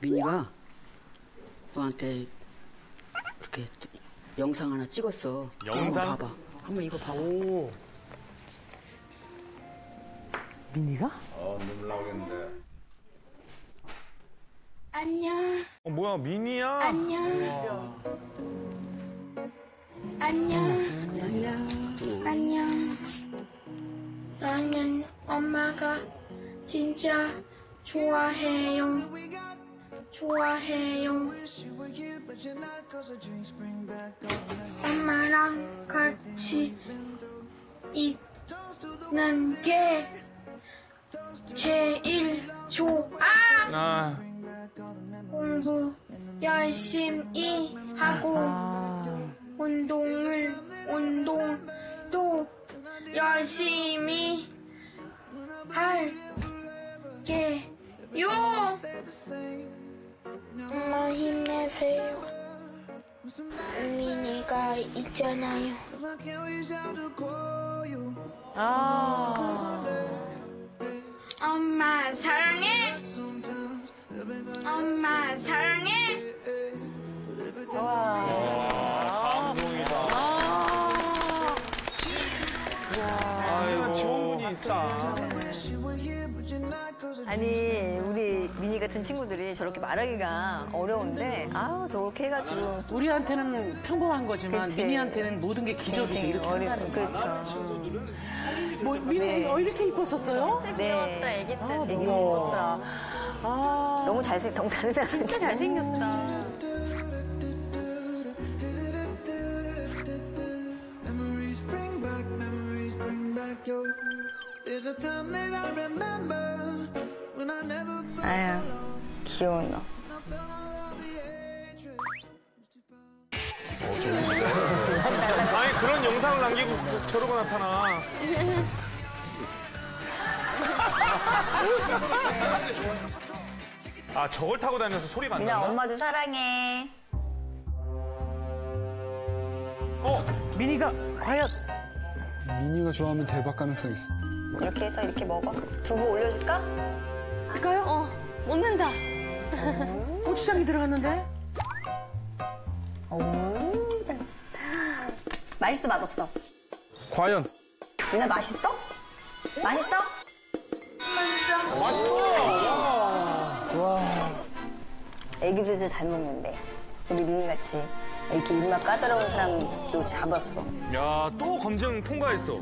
민이가 너한테 이렇게 영상 하나 찍었어. 영상? 한번 봐봐. 한번 이거 봐봐. 오. 민이가? 어, 눈물 나오겠는데. 안녕, 어, 뭐야 미니야? 안녕. 안녕, 안녕. 나는 엄마가 진짜 좋아해요. 좋아해요. 엄마랑 같이 있는 게 제일 좋아. 아, 공부 열심히 하고 운동을 운동도 열심히 할게요. 엄마 힘내세요. 미니가 있잖아요. 아. 있다. 아니 우리 미니 같은 친구들이 저렇게 말하기가 어려운데 아 저렇게 해가지고 우리한테는 평범한 거지만 그치. 미니한테는 모든 게 기적이지 이렇게 어려 한다는 거. 그렇죠. 뭐 미니 네. 어, 이렇게 이뻤었어요? 네. 애기 때. 아, 너무 예뻤다. 아. 너무 잘생 사람 진짜 잘생겼다. Memories bring back, memories bring back your. 아유 귀여운 너. 아니 그런 영상을 남기고 꼭 저러고 나타나. 아 저걸 타고 다니면서 소리가 안 미나 난다? 엄마도 사랑해. 어? 미니가 과연 미니가 좋아하면 대박 가능성 있어. 이렇게 해서 이렇게 먹어. 두부 올려줄까? 할까요? 어, 먹는다. 고추장이 들어갔는데? 오, 잘. 맛있어 맛없어? 과연? 미나 맛있어? 맛있어? 와, 애기들도 잘 먹는데 우리 미니 같이 이렇게 입맛 까다로운 사람도 잡았어. 야 또 검증 통과했어.